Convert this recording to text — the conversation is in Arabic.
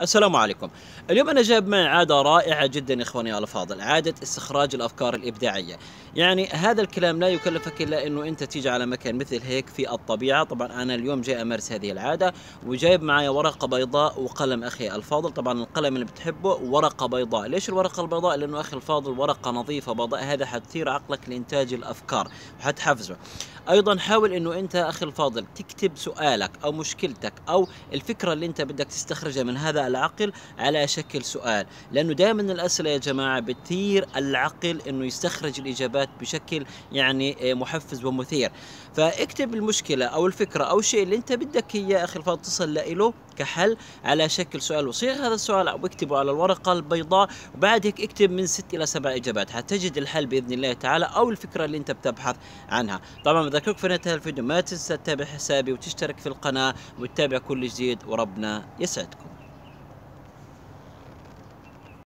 السلام عليكم. اليوم أنا جايب معي عادة رائعة جدًا يا إخواني الأفاضل، عادة استخراج الأفكار الإبداعية. يعني هذا الكلام لا يكلفك إلا إنه أنت تيجي على مكان مثل هيك في الطبيعة، طبعًا أنا اليوم جاي أمارس هذه العادة، وجايب معايا ورقة بيضاء وقلم أخي الفاضل، طبعًا القلم اللي بتحبه ورقة بيضاء، ليش الورقة البيضاء؟ لأنه أخي الفاضل ورقة نظيفة بيضاء هذا حتثير عقلك لإنتاج الأفكار، وحتحفزه. أيضًا حاول إنه أنت أخي الفاضل تكتب سؤالك أو مشكلتك أو الفكرة اللي أنت بدك تستخرجها من هذا العقل على شكل سؤال، لأنه دائمًا الأسئلة يا جماعة بتثير العقل إنه يستخرج الإجابات بشكل يعني آآ محفز ومثير، فاكتب المشكلة أو الفكرة أو الشيء اللي أنت بدك إياه أخي الفاضل لإله كحل على شكل سؤال، وصيغ هذا السؤال أو اكتبه على الورقة البيضاء، وبعد هيك اكتب من 6 إلى 7 إجابات، حتجد الحل بإذن الله تعالى أو الفكرة اللي أنت بتبحث عنها. طبعًا باذكرك في نهاية هذا الفيديو ما تنسى تتابع حسابي وتشترك في القناة وتتابع كل جديد. وربنا يسعدكم.